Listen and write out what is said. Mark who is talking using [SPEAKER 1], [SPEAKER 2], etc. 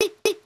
[SPEAKER 1] Beep, beep.